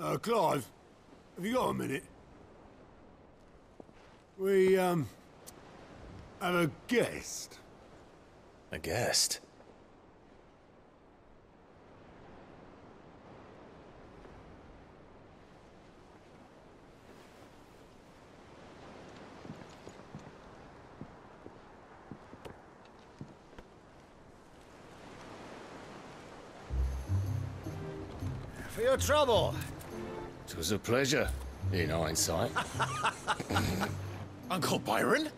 Uh, Clive, have you got a minute? We, um, have a guest. A guest? For your trouble. It was a pleasure, in hindsight. Uncle Byron?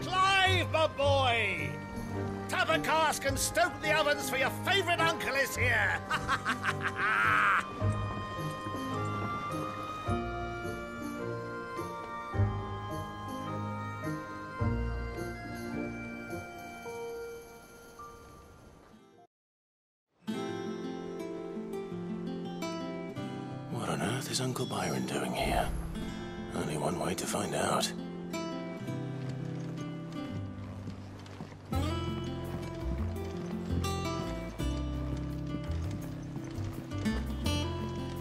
Clive, my boy! Tap a cask and stoke the ovens for your favorite uncle is here! is Uncle Byron doing here? Only one way to find out.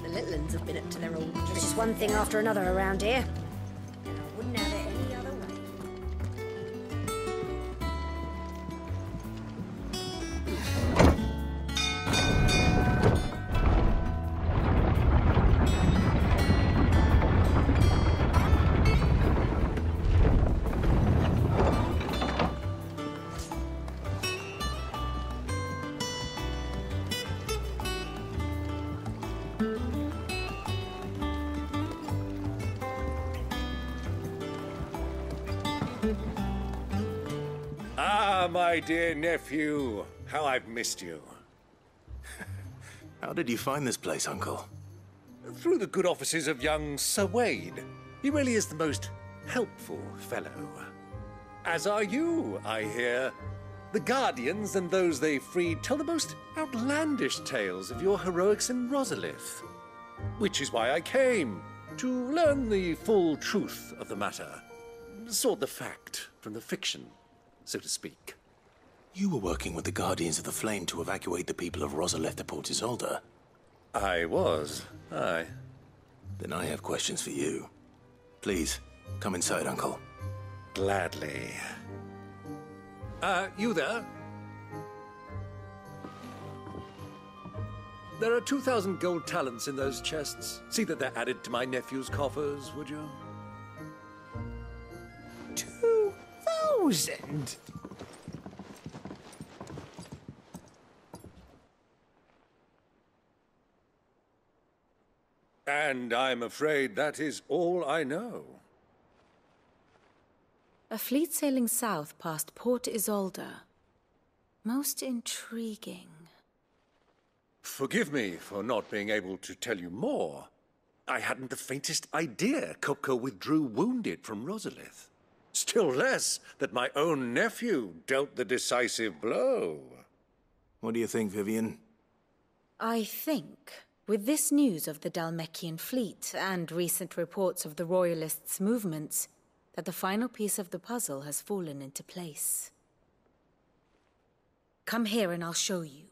The little uns have been up to their old There's just one thing after another around here. My dear nephew, how I've missed you. How did you find this place, Uncle? Through the good offices of young Sir Wade. He really is the most helpful fellow. As are you, I hear. The Guardians and those they freed tell the most outlandish tales of your heroics in Rosalith. Which is why I came, to learn the full truth of the matter. Sort the fact from the fiction, so to speak. You were working with the Guardians of the Flame to evacuate the people of Rosalith to Port Isolde. I was. Aye. Then I have questions for you. Please, come inside, Uncle. Gladly. Uh, you there? There are 2,000 gold talents in those chests. See that they're added to my nephew's coffers, would you? 2,000? And I'm afraid that is all I know. A fleet sailing south past Port Isolde. Most intriguing. Forgive me for not being able to tell you more. I hadn't the faintest idea Kupka withdrew wounded from Rosalith. Still less that my own nephew dealt the decisive blow. What do you think, Vivian? I think, with this news of the Dhalmekian fleet and recent reports of the Royalists' movements, that the final piece of the puzzle has fallen into place. Come here and I'll show you.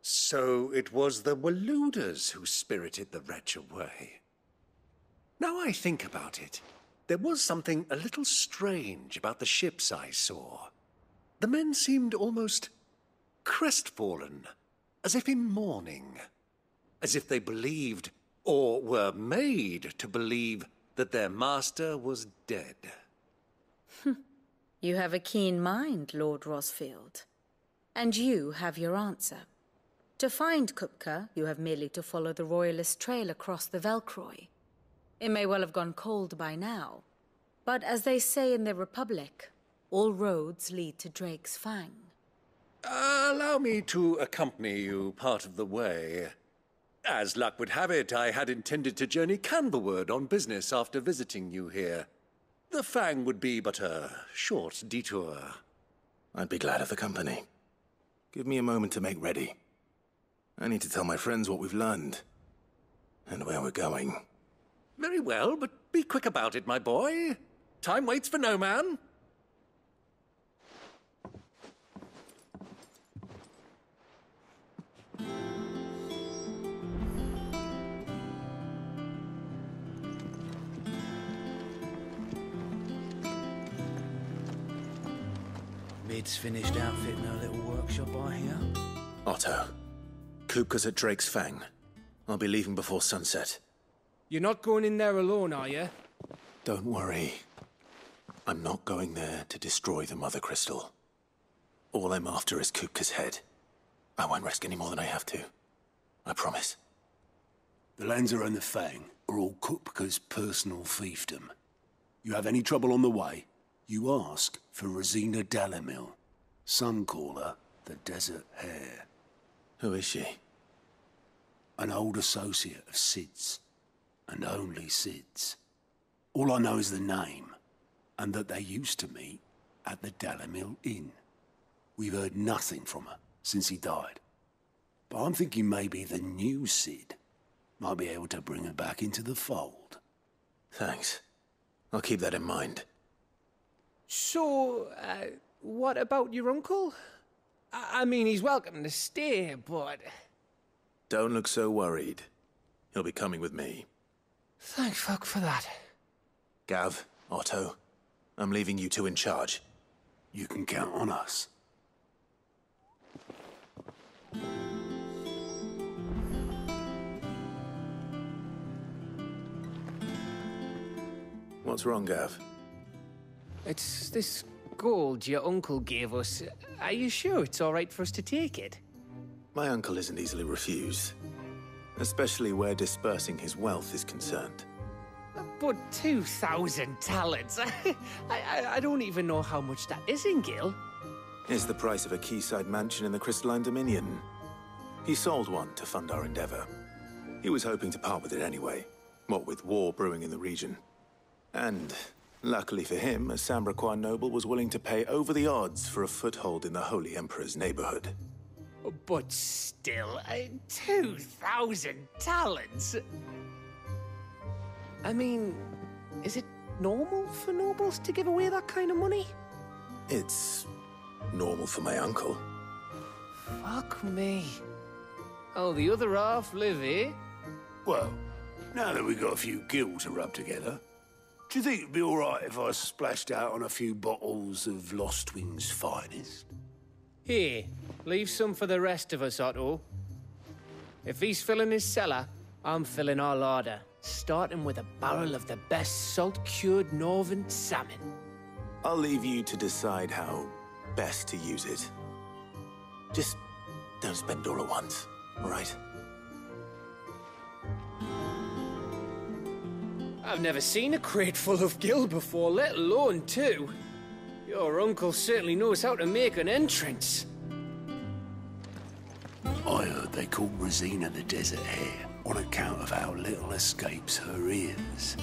So it was the Waloeders who spirited the wretch away. Now I think about it, there was something a little strange about the ships I saw. The men seemed almost crestfallen, as if in mourning, as if they believed, or were made to believe, that their master was dead. You have a keen mind, Lord Rosfield. And you have your answer. To find Kupka, you have merely to follow the Royalist trail across the Velkroy. It may well have gone cold by now, but as they say in the Republic, all roads lead to Drake's Fang. Allow me to accompany you part of the way. As luck would have it, I had intended to journey Kanverward on business after visiting you here. The Fang would be but a short detour. I'd be glad of the company. Give me a moment to make ready. I need to tell my friends what we've learned. And where we're going. Very well, but be quick about it, my boy. Time waits for no man. Sid's finished outfitting her little workshop, I hear. Otto, Kupka's at Drake's Fang. I'll be leaving before sunset. You're not going in there alone, are you? Don't worry. I'm not going there to destroy the Mother Crystal. All I'm after is Kupka's head. I won't risk any more than I have to. I promise. The Lanza and the Fang are all Kupka's personal fiefdom. You have any trouble on the way, you ask for Rosina Dalimil. Some call her the Desert Hare. Who is she? An old associate of Sid's. And only Sid's. All I know is the name, and that they used to meet at the Dalimil Inn. We've heard nothing from her since he died. But I'm thinking maybe the new Sid might be able to bring her back into the fold. Thanks. I'll keep that in mind. So, uh, what about your uncle? I, I mean, he's welcome to stay, but. Don't look so worried. He'll be coming with me. Thank fuck for that. Gav, Otto, I'm leaving you two in charge. You can count on us. What's wrong, Gav? It's this gold your uncle gave us. Are you sure it's all right for us to take it? My uncle isn't easily refused. Especially where dispersing his wealth is concerned. But 2,000 talents? I, I, I don't even know how much that is in Gil. It's the price of a quayside mansion in the Crystalline Dominion. He sold one to fund our endeavor. He was hoping to part with it anyway, what with war brewing in the region. And, luckily for him, a Sanbrequan noble was willing to pay over the odds for a foothold in the Holy Emperor's neighborhood. But still, uh, 2,000 talents? I mean, is it normal for nobles to give away that kind of money? It's normal for my uncle. Fuck me. Oh, the other half live here? Well, now that we've got a few gils to rub together, do you think it'd be all right if I splashed out on a few bottles of Lost Lostwing's finest? Here, leave some for the rest of us, Otto. If he's filling his cellar, I'm filling our larder, starting with a barrel of the best salt-cured northern salmon. I'll leave you to decide how best to use it. Just don't spend all at once, all right? I've never seen a crate full of gil before, let alone two. Your uncle certainly knows how to make an entrance. I heard they called Rosina the Desert Hare on account of how little escapes her ears.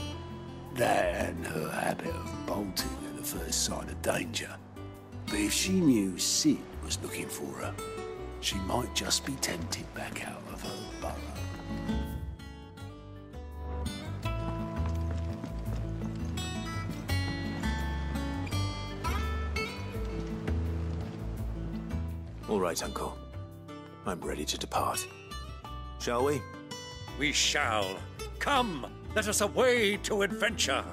That and her habit of bolting at the first sign of danger. But if she knew Sid was looking for her, she might just be tempted back out of her burrow. All right, Uncle. I'm ready to depart. Shall we? We shall. Come, let us away to adventure.